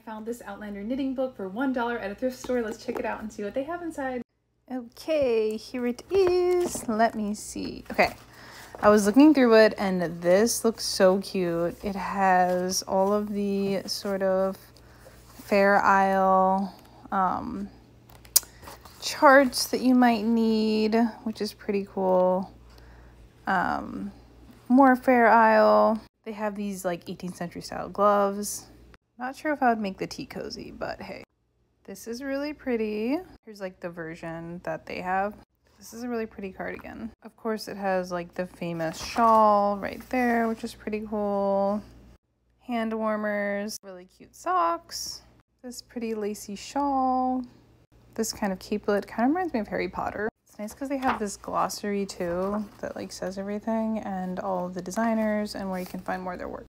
found this Outlander knitting book for $1 at a thrift store. Let's check it out and see what they have inside. Okay, here it is. Let me see. Okay, I was looking through it and this looks so cute. It has all of the sort of Fair Isle um, charts that you might need, which is pretty cool. Um, more Fair Isle. They have these like 18th century style gloves. Not sure if I would make the tea cozy, but hey. This is really pretty. Here's like the version that they have. This is a really pretty cardigan. Of course, it has like the famous shawl right there, which is pretty cool. Hand warmers, really cute socks. This pretty lacy shawl. This kind of capelet kind of reminds me of Harry Potter. It's nice because they have this glossary too that like says everything and all the designers and where you can find more of their work.